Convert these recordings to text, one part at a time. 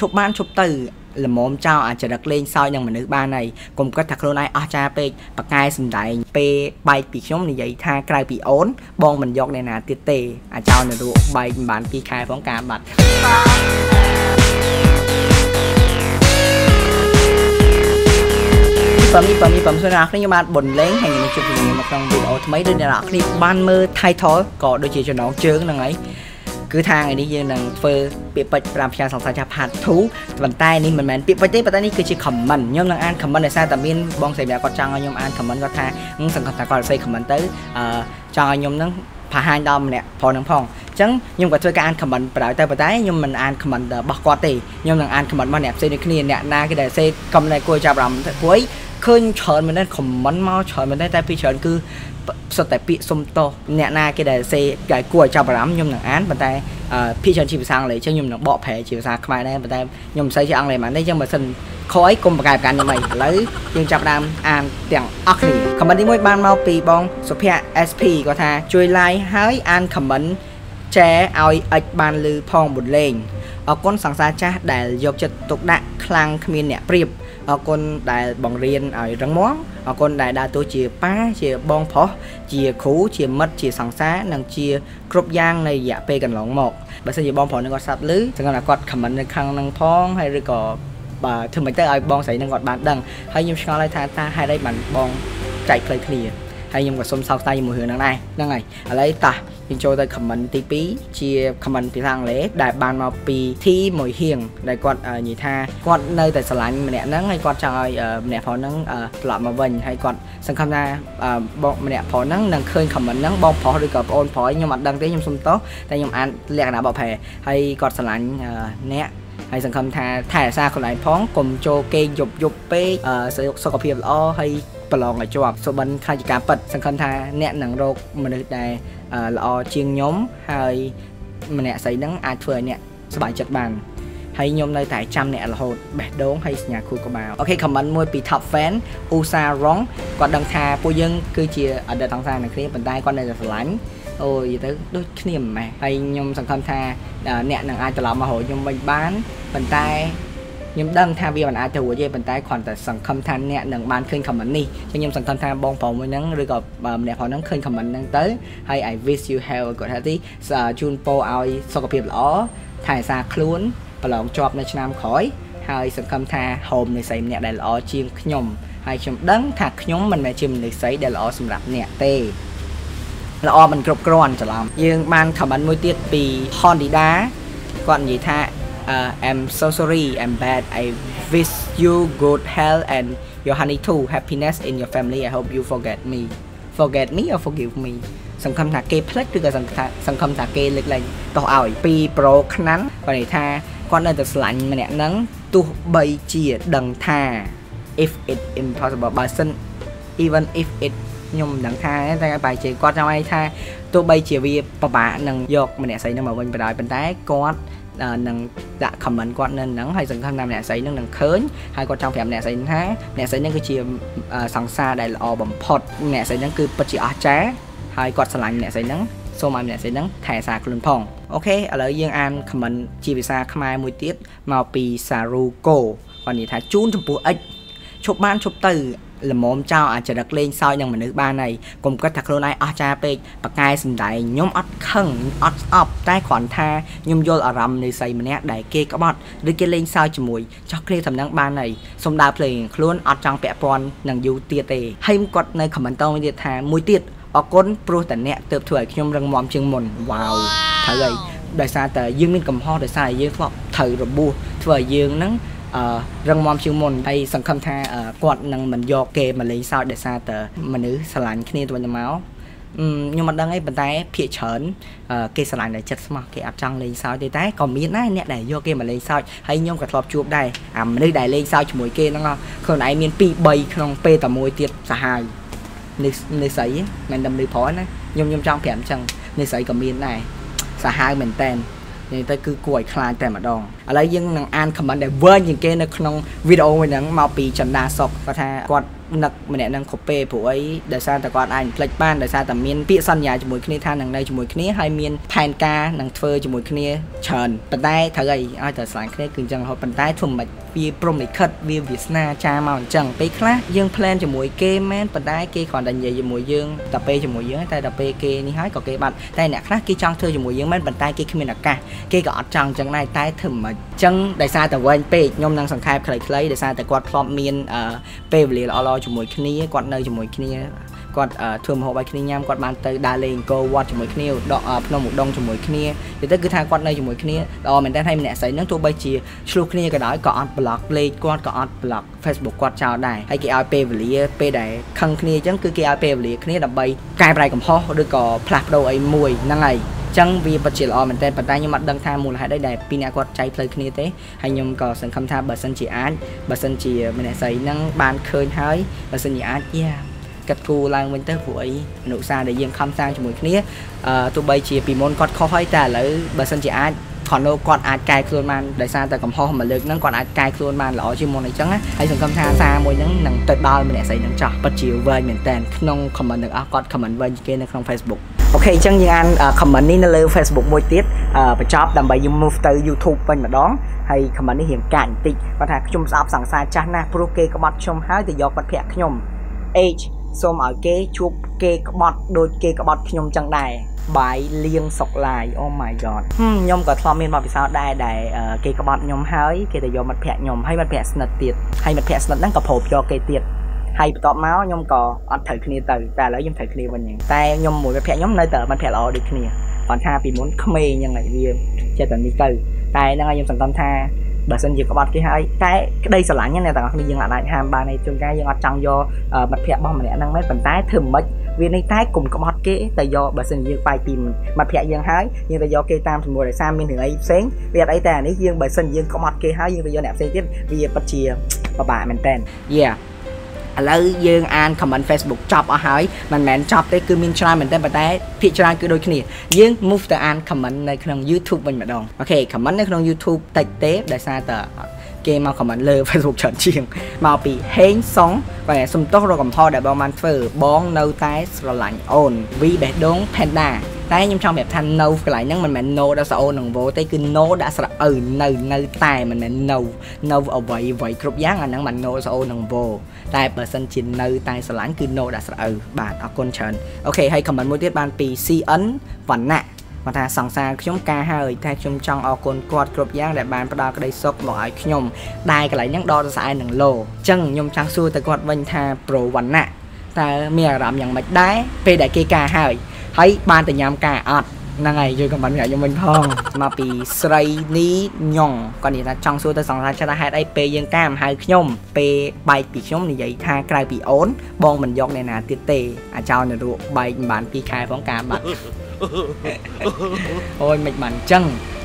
ឈប់បានឈប់ទៅល្មមចោលអាចរិតលេងសើចនឹងមនុស្សបានហើយកុំគិតថាខ្លួនឯងអស់ចាពេកបកែសំដែងពេលបែកពីខ្ញុំនិយាយថាក្រៅពីអូន បងមិនយកអ្នកណាទៀតទេអាចោលនៅរូបបែកមិនបាន2ខែផងការបាត់បើមីបើមីបើមិនស្គាល់គ្នាខ្ញុំបានបុនលេងហើយខ្ញុំជួបជាមួយនៅក្នុងវីដេអូថ្មីដូចអ្នកនរគ្នាបានមើល title ក៏ដូចជាចំណងជើងហ្នឹងហើយ គឺថាថ្ងៃនេះយើងនឹងធ្វើពាក្យពេចន៍5ផ្សាយសង្សារចាស់ part 2ប៉ុន្តែនេះមិនមែនពាក្យពេចន៍ទេប៉ុន្តែនេះគឺជា comment ខ្ញុំនឹងអាន comment ដោយសារតែមានបងស្រីម្នាក់គាត់ចង់ឲ្យខ្ញុំអាន comment គាត់ថាសង្កត់ថាគាត់ស្អី comment ទៅអឺចង់ឲ្យខ្ញុំនឹងផាហាញដល់ម្នាក់ផងនឹងផងអញ្ចឹងខ្ញុំក៏ធ្វើការអាន comment បណ្ដោយតែប៉ុន្តែខ្ញុំមិនអាន comment របស់គាត់ទេខ្ញុំនឹងអាន comment របស់អ្នកផ្សេងដូចគ្នាអ្នកណាគេដែលសេ comment ដែលគួរចាប់អារម្មណ៍ព្រោះឃើញច្រើនមែនទេ comment មកច្រើនមែនទេតែពីច្រើនគឺ សុទ្ធតែពាក្យសុំទោសអ្នកណាគេដែលសេគេគួរឲ្យចាប់អារម្មណ៍ខ្ញុំនឹងអានប៉ុន្តែភាគច្រើនជាភាសាអង់គ្លេសអញ្ចឹងខ្ញុំនឹងបកប្រែជាភាសាខ្មែរដែរប៉ុន្តែខ្ញុំមិនសូវជាអង់គ្លេសមែនទេអញ្ចឹងបើសិនខអីកុំប្រកែកប្រកាន់ខ្ញុំអីឥឡូវយើងចាប់ដើមអានទាំងអស់គ្នា comment ទី1បានមកពីបងសុភ័ក្រ SP គាត់ថាជួយ like ហើយអាន comment ចែឲ្យអិចបានលឺផងបុលេងអរគុណសង្សារចាស់ដែលយកចិត្តទុកដាក់ខ្លាំងគ្មានអ្នកប្រៀបអរគុណដែលបង្រៀនឲ្យរឹងមាំ អរគុណដែលដើរតួជាប៉ាជាបងប្រុសជាគ្រូជាមិត្តជាសង្សារនិងជាគ្រប់យ៉ាងនៃរយៈពេលកន្លងមកបើសិនជាបងប្រុសនឹងគាត់ស្ដាប់ឮចឹងគាត់គាត់ខមមិននៅខាងនឹងផងហើយឬក៏បាទធ្វើមិនទៅឲ្យបងស្រីនឹងគាត់បានដឹងហើយខ្ញុំឆ្ងល់ហើយថាតើហេតុអីបានបងចែកផ្លូវគ្នាហើយខ្ញុំក៏សូមសោកស្ដាយជាមួយរឿងហ្នឹងដែរហ្នឹងហើយឥឡូវតោះ យើងចូលទៅ comment ទី2ជា comment ភាសាអង់គ្លេសដែលបានមកពី T មួយហៀងដែលគាត់និយាយថាគាត់នៅតែស្រឡាញ់ម្នាក់ហ្នឹងហើយគាត់ចង់ឲ្យម្នាក់ប្រុសហ្នឹងត្រឡប់មកវិញហើយគាត់សង្ឃឹមថាបងម្នាក់ប្រុសហ្នឹងនឹងឃើញ comment ហ្នឹងបងប្រុសឬក៏ប្អូនប្រុសខ្ញុំអត់ដឹងទេខ្ញុំសុំទោសតែខ្ញុំអានលក្ខណៈបកប្រែហើយគាត់ស្រឡាញ់អ្នកហើយសង្ឃឹមថាថែរក្សាខ្លួនឯងផងកុំចូលគេងយប់យប់ពេកសុខភាពល្អហើយ ប្រឡងឲ្យជាប់សុបិនខ្លាចការប៉ັດសង្ឃឹមថាអ្នកនឹងរកមនុស្សដែលល្អជាងខ្ញុំហើយម្នាក់ស្រីហ្នឹងអាចធ្វើឲ្យអ្នកសប្បាយចិត្តបានហើយខ្ញុំនៅតែចាំអ្នករហូតបេះដូងហើយសញ្ញាខួរក្បាលអូខេ comment មួយពី top fan Usa Rong គាត់ដឹងថាពួកយើងគឺជាអតីតអង្គការនឹងគ្នាប៉ុន្តែគាត់នៅតែស្រឡាញ់អូយទៅដូចគ្នាមិនម៉េះហើយខ្ញុំសង្ឃឹមថាអ្នកនឹងអាចត្រឡប់មករកខ្ញុំវិញបានប៉ុន្តែ ខ្ញុំដឹងថាវាមិនអាចទៅរួចទេប៉ុន្តែគ្រាន់តែសង្ឃឹមថាអ្នកនឹងបានឃើញ comment នេះចឹងខ្ញុំសង្ឃឹមថាបងប្រុសមួយហ្នឹងឬក៏ម្នាក់ផងហ្នឹងឃើញ comment ហ្នឹងទៅហើយ I wish you have a good healthy ជូនពរឲ្យសុខភាពល្អថែរក្សាខ្លួនប្រឡងជាប់នៅឆ្នាំក្រោយហើយសង្ឃឹមថា home នៃស្រីម្នាក់ដែលល្អជាងខ្ញុំហើយខ្ញុំដឹងថាខ្ញុំមិនមែនជាមនុស្សស្រីដែលល្អសម្រាប់អ្នកទេល្អមិនគ្រប់គ្រាន់ច្រឡំយើងបាន comment មួយទៀតពី Hondida គាត់និយាយថា uh, I'm so sorry I'm bad I wish you good health and your honey too happiness in your family I hope you forget me forget me or forgive me សង្ឃឹមថាគេផ្លិចឬក៏សង្ឃឹមសង្ឃឹមថាគេលើកលែងទោសឲ្យពីប្រូខ្នាន់គាត់និយាយថាគាត់នៅតែស្រឡាញ់ម្នាក់ហ្នឹងទោះបីជាដឹងថា if it impossible បើសិន even if it ខ្ញុំមិនដឹងថាតែបែរជាគាត់ចង់ឲ្យថាទោះបីជាវាពិបាកនឹងយកម្នាក់ស្រីនឹងមកវិញបណ្ដោយប៉ុន្តែគាត់ នឹងដាក់ comment គាត់នៅហ្នឹងហើយសង្ឃឹមថាម្នាក់ស្រីនឹងនឹងឃើញហើយគាត់ចង់ប្រាប់ម្នាក់ស្រីថាម្នាក់ស្រីនឹងគឺជាសង្សារដែលល្អបំផុតម្នាក់ស្រីនឹងគឺពិតជាអស្ចារ្យហើយគាត់ស្រឡាញ់ម្នាក់ស្រីនឹងសូមឲ្យម្នាក់ស្រីនឹងថែរក្សាខ្លួនផងអូខេឥឡូវយើងអាន comment ជាភាសាខ្មែរមួយទៀតមកពី Saruko គាត់និយាយថាជូនចំពោះ X ឈប់បានឈប់ទៅ ល្មមចោលអាចរិតលេងសើចនឹងមនុស្សបានហើយកុំគិតថាខ្លួនឯងអស់ចាពេកបកែសំដែងខ្ញុំអត់ខឹងអត់ស្អប់តែគ្រាន់ថាខ្ញុំយល់អារម្មណ៍នៃស្រីម្នាក់ដែលគេក្បត់ឬគេលេងសើចជាមួយចោះគ្រាសំណឹងបានហើយសុំដើរភ្លេងខ្លួនអត់ចង់ពាក់ព័ន្ធនឹងយូរទៀតទេហើយគាត់នៅខមមិនតមួយទៀតថាមួយទៀតអរគុណព្រោះតែអ្នកទើបធ្វើឲ្យខ្ញុំរឹងមាំជាងមុនវ៉ាវត្រូវហើយដោយសារតែយើងមានកំហុសដោយសារយើងធ្លាប់ត្រូវរបួសធ្វើឲ្យយើងហ្នឹងអឺ រឹងមាំជាងមុនហើយសង្ឃឹមថាគាត់នឹងមិនយកគេមកលេងសើចដោយសារតែមនុស្សស្រឡាញ់គ្នាទៅវិញទៅមកខ្ញុំមិនដឹងអីប៉ុន្តែភាកច្រើនគេស្រឡាញ់តែចិត្តស្មោះគេអត់ចង់លេងសើចទេតែក៏មានដែរអ្នកដែលយកគេមកលេងសើចហើយខ្ញុំក៏ធ្លាប់ជួបដែរអាមនុស្សដែលលេងសើចជាមួយគេហ្នឹងខ្លួនឯងមាន2 3ក្នុងពេលតែមួយទៀតសាហាវនេះនេះស្អីមិនដឹងនេះប្រុសណាខ្ញុំខ្ញុំចង់ប្រាប់អញ្ចឹងនេះស្អីក៏មានដែរសាហាវមែនតែន និយាយទៅគឺគួរឲ្យខ្លាចតែម្ដងឥឡូវយើងនឹងអាន comment ដែលវែងជាងគេនៅក្នុងវីដេអូមួយហ្នឹងមកពីចន្ទាសុកគាត់ថាគាត់ នឹកម្នាក់នឹងខុបពេលព្រោះអីដោយសារតែគាត់អាចផ្លិចបានដោយសារតែមានពាក្យសន្យាជាមួយគ្នាថានឹងនៅជាមួយគ្នាហើយមានផែនការនឹងធ្វើជាមួយគ្នាច្រើនប៉ុន្តែត្រូវអីឲ្យតែស្លាញ់គ្នាគឺអញ្ចឹងរហូតប៉ុន្តែធ្វើមិនវាព្រមលិខិតវាវាសនាចាមកអញ្ចឹងពេលខ្លះយើង plan ជាមួយគេមែនប៉ុន្តែគេគ្រាន់តែនិយាយជាមួយយើងតែពេលជាមួយយើងតែដល់ពេលគេនេះហើយក៏គេបាត់តែអ្នកខ្លះគេចង់ធ្វើជាមួយយើងមែនប៉ុន្តែគេគ្មានឱកាសគេក៏អត់ចង់អញ្ចឹងដែរតែធ្វើមិនអញ្ចឹងដោយសារតែវែងពេកខ្ញុំនឹងសង្ខេបខ្លីៗដោយសារតែគាត់ធ្លាប់មានពេលវេលាល្អៗជាមួយគ្នាគាត់នៅជាមួយគ្នាគាត់ធ្វើម្ហូបឲ្យគ្នាញ៉ាំគាត់បានទៅដើរលេងអង្គរវត្តជាមួយគ្នាដកភ្នំឧដុង្គជាមួយគ្នាទៅទៅគឺថាគាត់នៅជាមួយគ្នាល្អមែនតើហើយម្នាក់ស្រីហ្នឹងទោះបីជាឆ្លោះគ្នាក៏ដោយក៏អត់ block លេខគាត់ក៏អត់ block Facebook គាត់ចោលដែរហើយគេឲ្យពេលវេលាពេលដែលខឹងគ្នាអញ្ចឹងគឺគេឲ្យពេលវេលាគ្នាដើម្បីកែប្រែកំហុសឬក៏ផ្លាស់ប្ដូរអីមួយហ្នឹងហើយ ចឹងវាពិតជាល្អមែនតើប៉ុន្តែខ្ញុំអត់ដឹងថាមូលហេតុអីដែលពីរអ្នកគាត់ចែកផ្លូវគ្នាទេហើយខ្ញុំក៏សង្ឃឹមថាបើសិនជាអាចបើសិនជាម្នាក់ស្រីហ្នឹងបានឃើញហើយបើសិនជាអាចយ៉ាគិតគូរឡើងវិញទៅព្រោះអីអនុសាសន៍ដែលយើងខំសាងជាមួយគ្នាអឺទោះបីជាពីមុនគាត់ខុសហើយតែឥឡូវបើសិនជាអាចគាត់នោះគាត់អាចកែខ្លួនបានដោយសារតែកំហុសមួយលើកហ្នឹងគាត់អាចកែខ្លួនបានល្អជាងមុនអញ្ចឹងហើយសង្ឃឹមថាសារមួយហ្នឹងនឹងទៅដល់ម្នាក់ស្រីហ្នឹងចាស់ពិតជាវែងមែនតើក្នុង comment ទាំងអស់គាត់ comment វែងជាងគេនៅក្នុង Facebook អូខេអញ្ចឹងយើងអាន comment នេះនៅលើ Facebook មួយទៀតបញ្ចប់ដើម្បីយើង move ទៅ YouTube វិញម្ដងហើយ comment នេះរៀងកាច់បន្តិចគាត់ថាខ្ញុំស្អប់សង្សារចាស់ណាស់ព្រោះគេក្បត់ខ្ញុំហើយទៅយកបាត់ភ័ក្រខ្ញុំ H សូមឲ្យគេជួបគេក្បត់ដូចគេក្បត់ខ្ញុំចឹងដែរបាយលៀងសុកឡាយ Oh my god ខ្ញុំក៏ធ្លាប់មានបទពិសោធន៍ដែរដែលគេក្បត់ខ្ញុំហើយគេទៅយកមិត្តភ័ក្ដិខ្ញុំហើយមិត្តភ័ក្ដិស្និទ្ធទៀតហើយមិត្តភ័ក្ដិស្និទ្ធហ្នឹងក៏ប្រោបយកគេទៀត ហើយបន្ទាប់មកខ្ញុំក៏អត់ត្រូវគ្នាទៅតែឥឡូវខ្ញុំត្រូវគ្នាវិញហ្នឹងតែខ្ញុំមួយមិត្តភ័ក្ដិខ្ញុំនៅតែមិត្តភ័ក្ដិល្អដូចគ្នាគាត់ថាពីមុនក្មេងហ្នឹងហើយវាចេះតែនេះទៅតែហ្នឹងហើយខ្ញុំសង្កត់ថាបើសិនជាក្បត់គេហើយតែក្តីស្រឡាញ់អ្នកទាំងអស់គ្នាយើងអាចហាមបានទេជួនកាលយើងអត់ចង់យកមិត្តភ័ក្តិរបស់ម្នាក់ហ្នឹងមែនប៉ុន្តែធ្វើមិនវានេះតែគុំក្បត់គេទៅយកបើសិនយើងបាយពីមិត្តភ័ក្តិយើងហើយយើងទៅយកគេតាមជាមួយដោយសារមានរឿងអីផ្សេងវាអត់អីតែអានេះយើងបើសិនយើងក្បត់គេហើយយើងទៅយកអ្នកផ្សេងទៀតវាពិតជាពិបាកមែនតើ Yeah ឥឡូវយើងអាន comment Facebook ចប់អស់ហើយមិនមែនចប់ទេគឺមានច្រើនមែនទែនប៉ុន្តែភាគច្រើនគឺដូចគ្នាយើង move ទៅអាន comment នៅក្នុង YouTube វិញម្ដងអូខេ comment នៅក្នុង YouTube តិចទេដោយសារតែគេមក comment លើ Facebook ច្រើនជាងមកពីហេងសុងបាទសំទោសរកកំហុសដែលបងបានធ្វើបងនៅតែស្រឡាញ់អូនវីបេះដូង Panda តែខ្ញុំចង់ប្រាប់ថា no កន្លែងហ្នឹងមិនមែន no ដាក់ស្រអូននឹង vo ទេគឺ no ដាក់ស្រអ៊ូនៅនៅតែមិនមែន no no អ្វីអ្វីគ្រប់យ៉ាងអាហ្នឹងមិន no ស្រអូននឹង vo តែបើសិនជានៅតែស្រឡាញ់គឺ no ដាក់ស្រអ៊ូបាទអរគុណច្រើនអូខេហើយ comment មួយទៀតបានពី CN វណ្ណៈគាត់ថាសង្សារខ្ញុំការហើយតែខ្ញុំចង់អរគុណគាត់គ្រប់យ៉ាងដែលបានផ្ដល់ក្តីសុខមកឲ្យខ្ញុំដែលកន្លែងហ្នឹងដកសរសៃនឹងលោអញ្ចឹងខ្ញុំចង់សួរទៅគាត់វិញថាប្រូវណ្ណៈតើមានអារម្មណ៍យ៉ាងម៉េចដែរពេលដែលគេការហើយ ហើយបានតែញ៉ាំការអត់ហ្នឹងហើយជួយកំបានខ្ញុំវិញផងមកពីស្រីនីញងគាត់និយាយថាចង់សួរទៅសង្សារចិត្តហេតុអីពេលយើងតាមហៅខ្ញុំពេលបែកពីខ្ញុំនិយាយថាក្រៅពីអូន បងមិនយកអ្នកណាទៀតទេអាចោលនៅរក់បែកមិនបាន2ខែផងការបាត់អូយមិនបានអញ្ចឹង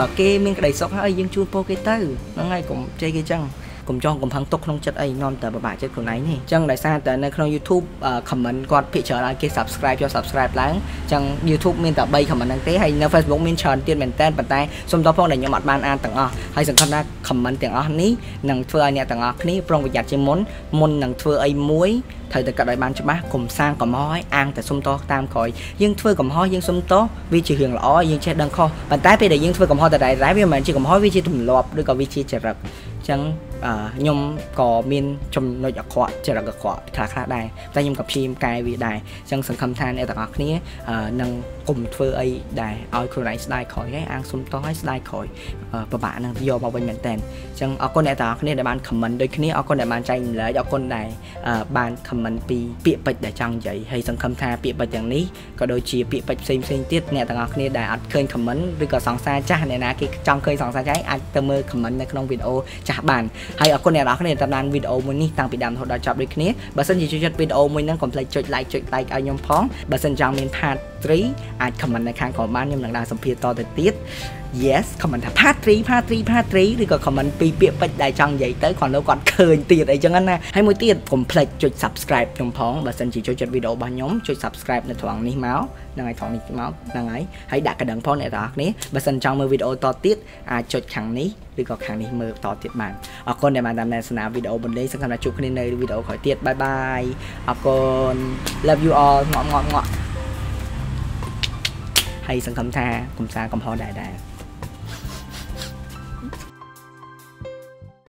បើគេមានក្តីសុខហើយយើងជូនពោគេទៅហ្នឹងហើយកុំជ័យគេអញ្ចឹង កុំចង់កំផឹងទុកក្នុងចិត្តអីនាំតែបបាក់ចិត្តខ្លួនឯងនេះអញ្ចឹងដោយសារតែនៅក្នុង YouTube comment គាត់ភិកច្រើនឲ្យគេ subscribe យក subscribe ឡើងអញ្ចឹង YouTube មានតែ3 comment ហ្នឹងទេហើយនៅ Facebook មានច្រើនទៀតមែនតើប៉ុន្តែសូមតបផងដែលខ្ញុំអត់បានអានទាំងអស់ហើយសង្ឃឹមថា comment ទាំងអស់នេះនឹងធ្វើឲ្យអ្នកទាំងអស់គ្នាប្រុងប្រយ័ត្នជាមុនមុននឹងធ្វើអីមួយត្រូវតែកាត់ឲ្យបានច្បាស់កុំសាងកំហុសឲ្យអាងតែសុំទោសតាមក្រោយយើងធ្វើកំហុសយើងសុំទោសវាជារឿងល្អយើងចេះដឹងខុសប៉ុន្តែពេលដែលយើងធ្វើកំហុសតែតែវាមិនមែនជាកំហុសវាជាទម្លាប់ឬក៏វាជាចរិតអញ្ចឹង ខ្ញុំក៏មានចំណុចអាក្រក់ចរិតអាក្រក់ខ្លះខ្លះដែរតែខ្ញុំក៏ព្យាយាមកែវាដែរអញ្ចឹងសង្ឃឹមថាអ្នកទាំងអស់គ្នានឹងកុំធ្វើអីដែលឲ្យខ្លួនឯងស្ដាយក្រោយហើយអាងសុំតោះឲ្យស្ដាយក្រោយពិបាកនឹងយកមកវិញមែនតើអញ្ចឹងអរគុណអ្នកទាំងអស់គ្នាដែលបាន comment ដូចគ្នាអរគុណដែលបានចែកម្លែកអរគុណដែលបាន comment ពីពាក្យពេចន៍ដែលចង់និយាយហើយសង្ឃឹមថាពាក្យពេចន៍ទាំងនេះក៏ដូចជាពាក្យពេចន៍ផ្សេងផ្សេងទៀតអ្នកទាំងអស់គ្នាដែលអត់ឃើញ comment ឬក៏សង្សារចាស់អ្នកណាគេចង់ឃើញសង្សារចាស់អាចទៅមើល comment នៅក្នុងវីដេអូចាស់បានហើយអរគុណអ្នកនរគ្នាតាមដានវីដេអូមួយនេះតាំងពីដើមរហូតដល់ចប់ដូចគ្នាបើសិនជាចូលចិត្តវីដេអូមួយហ្នឹងកុំភ្លេចចុច like ចុច like ឲ្យខ្ញុំផងបើសិនចង់មាន part 3អាច comment នៅខាងក្រោមបានខ្ញុំនឹងដាក់សម្ភារតទៅទៀត yes comment ថា part 3 part 3 part 3ឬក៏ comment ពីពាក្យពេចន៍ដែលចង់និយាយទៅគាត់នៅគាត់ឃើញទៀតអីចឹងណាហើយមួយទៀតកុំភ្លេចចុច subscribe ខ្ញុំផងបើសិនជាចូលចិត្តវីដេអូរបស់ខ្ញុំចុច subscribe នៅត្រង់នេះមកហ្នឹងហើយត្រង់នេះមកហ្នឹងហើយហើយដាក់កណ្ដឹងផងអ្នកទាំងអស់គ្នាបើសិនចង់មើលវីដេអូតទៀតអាចចុចខាងនេះឬក៏ខាងនេះមើលតទៀតបានអរគុណដែលបានតាមដានស្នាវីដេអូបន្លែងសង្ឃឹមថាជួបគ្នានៅវីដេអូក្រោយទៀតបាយបាយអរគុណ love you all ងក់ងក់ងក់ ហើយសង្ឃឹមថាកំសាកំហុសដែរដែរ